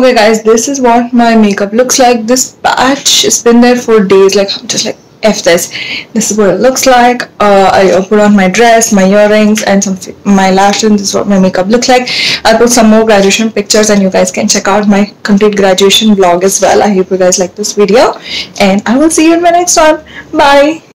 okay guys this is what my makeup looks like. This patch has been there for days. Like i'm just like f this. This is what it looks like. Uh, i put on my dress my earrings and some my lashes. This is what my makeup looks like. I'll put some more graduation pictures and you guys can check out my complete graduation vlog as well. I hope you guys like this video and i will see you in my next one. Bye.